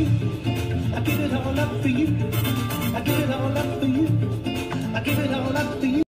you. I give it all up for you. I give it all up for you. I give it all up for you.